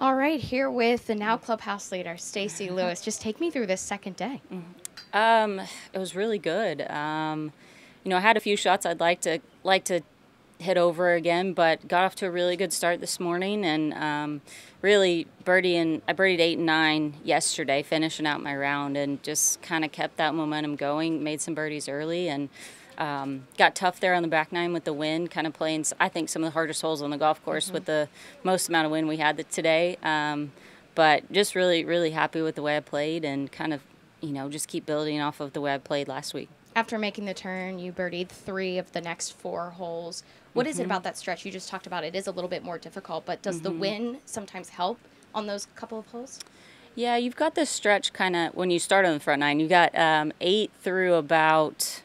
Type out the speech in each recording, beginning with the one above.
All right, here with the now clubhouse leader, Stacy Lewis. Just take me through this second day. Um, it was really good. Um, you know, I had a few shots I'd like to like to hit over again, but got off to a really good start this morning and um, really birdie and I birdied eight and nine yesterday, finishing out my round, and just kind of kept that momentum going. Made some birdies early and. Um, got tough there on the back nine with the wind, kind of playing, I think, some of the hardest holes on the golf course mm-hmm. with the most amount of wind we had today. Um, but just really, really happy with the way I played and kind of, you know, just keep building off of the way I played last week. After making the turn, you birdied three of the next four holes. What mm-hmm. is it mm-hmm. about that stretch? You just talked about it is a little bit more difficult, but does mm-hmm. the wind sometimes help on those couple of holes? Yeah, you've got this stretch kind of when you start on the front nine. You got um, eight through about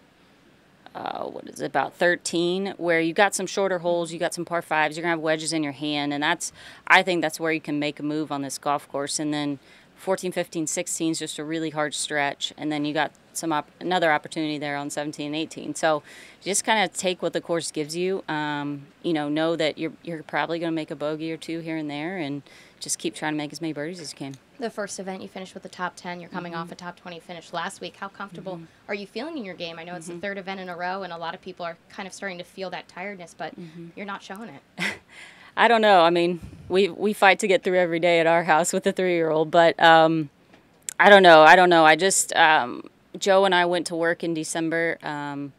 uh, what is it, about 13, where you got some shorter holes, you got some par fives, you're gonna have wedges in your hand, and that's I think that's where you can make a move on this golf course. And then 14, 15, 16 is just a really hard stretch, and then you got some op- another opportunity there on 17 and 18. So just kind of take what the course gives you. Um, you know, know that you're you're probably going to make a bogey or two here and there, and just keep trying to make as many birdies as you can. The first event you finished with the top 10. You're coming mm-hmm. off a top 20 finish last week. How comfortable mm-hmm. are you feeling in your game? I know it's mm-hmm. the third event in a row, and a lot of people are kind of starting to feel that tiredness, but mm-hmm. you're not showing it. I don't know. I mean, we we fight to get through every day at our house with the three year old, but um, I don't know. I don't know. I just um, Joe and I went to work in December. Um,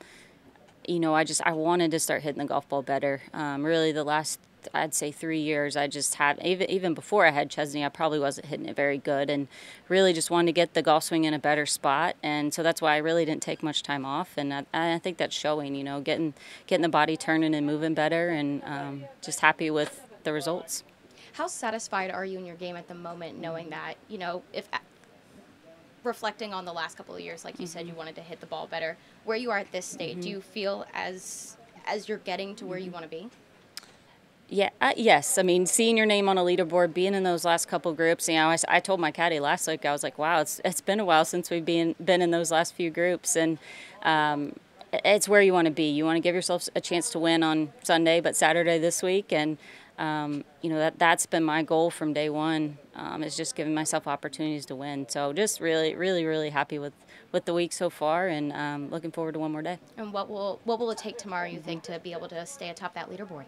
you know, I just I wanted to start hitting the golf ball better. Um, really, the last I'd say three years, I just had even even before I had Chesnee, I probably wasn't hitting it very good, and really just wanted to get the golf swing in a better spot, and so that's why I really didn't take much time off, and I, I think that's showing. You know, getting getting the body turning and moving better, and um, just happy with the results. How satisfied are you in your game at the moment, knowing that you know if reflecting on the last couple of years, like you mm-hmm. said, you mm-hmm. wanted to hit the ball better. Where you are at this stage, mm-hmm. do you feel as as you're getting to where you mm-hmm. want to be? Yeah, uh, yes. I mean, seeing your name on a leaderboard, being in those last couple groups, you know, I, I told my caddy last week, I was like, wow, it's it's been a while since we've been been in those last few groups, and um, it's where you want to be. You want to give yourself a chance to win on Sunday, but Saturday this week, and um, you know that that's been my goal from day one. Um, is just giving myself opportunities to win. So just really, really, really happy with with the week so far, and um, looking forward to one more day. And what will what will it take tomorrow? You think to be able to stay atop that leaderboard?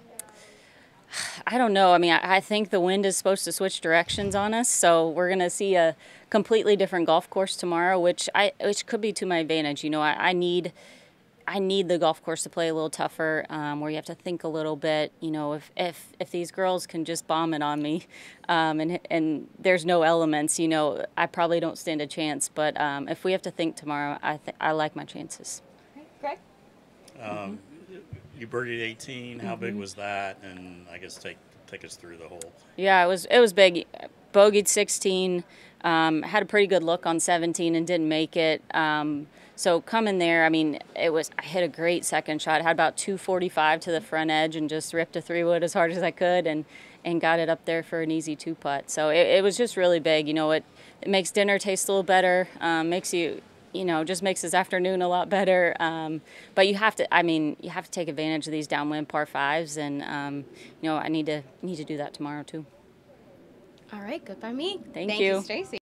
I don't know. I mean, I, I think the wind is supposed to switch directions on us, so we're going to see a completely different golf course tomorrow, which I which could be to my advantage. You know, I, I need I need the golf course to play a little tougher, um, where you have to think a little bit. You know, if if if these girls can just bomb it on me, um, and and there's no elements, you know, I probably don't stand a chance. But um, if we have to think tomorrow, I th- I like my chances. Greg. Um, you birdied 18. How mm-hmm. big was that? And I guess take take us through the hole. Yeah, it was it was big. Bogeyed 16. Um, had a pretty good look on 17 and didn't make it. Um, so coming there, I mean, it was I hit a great second shot. Had about 245 to the front edge and just ripped a three wood as hard as I could and and got it up there for an easy two putt. So it, it was just really big. You know, it it makes dinner taste a little better. Um, makes you you know just makes this afternoon a lot better. Um, but you have to. I mean, you have to take advantage of these downwind par fives, and um, you know I need to need to do that tomorrow too. All right, good by me. Thank, Thank you, you Stacy.